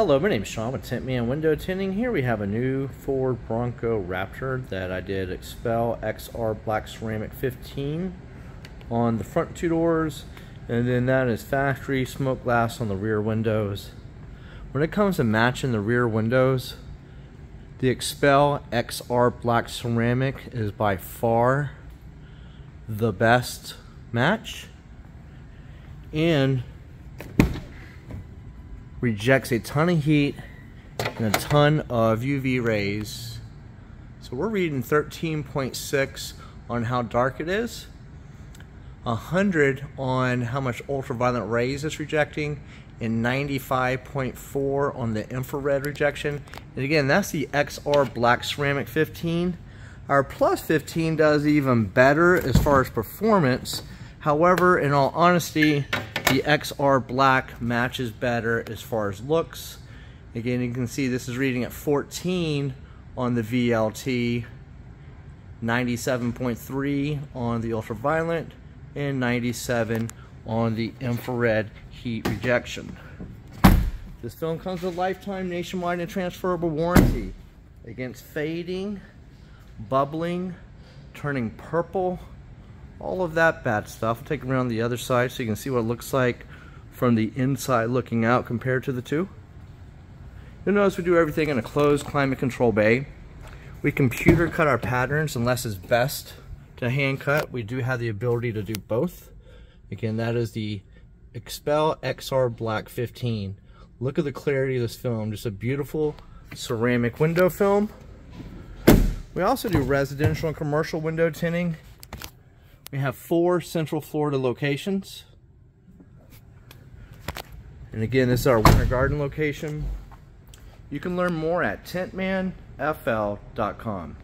Hello, my name is Sean with Tintman Window Tinting. Here we have a new Ford Bronco Raptor that I did Xpel XR Black Ceramic 15 on the front two doors and then that is factory smoke glass on the rear windows. When it comes to matching the rear windows, the Xpel XR Black Ceramic is by far the best match and rejects a ton of heat and a ton of UV rays. So we're reading 13.6 on how dark it is, 100 on how much ultraviolet rays it's rejecting, and 95.4 on the infrared rejection. And again, that's the XR Black Ceramic 15. Our Plus 15 does even better as far as performance. However, in all honesty, the XR Black matches better as far as looks. Again, you can see this is reading at 14 on the VLT, 97.3 on the ultraviolet, and 97 on the infrared heat rejection. This film comes with lifetime nationwide and transferable warranty against fading, bubbling, turning purple, all of that bad stuff. I'll take it around the other side so you can see what it looks like from the inside looking out compared to the two. You'll notice we do everything in a closed climate control bay. We computer cut our patterns unless it's best to hand cut. We do have the ability to do both. Again, that is the Xpel XR Black 15. Look at the clarity of this film. Just a beautiful ceramic window film. We also do residential and commercial window tinting we have four Central Florida locations. And again, this is our Winter Garden location. You can learn more at tintmanfl.com.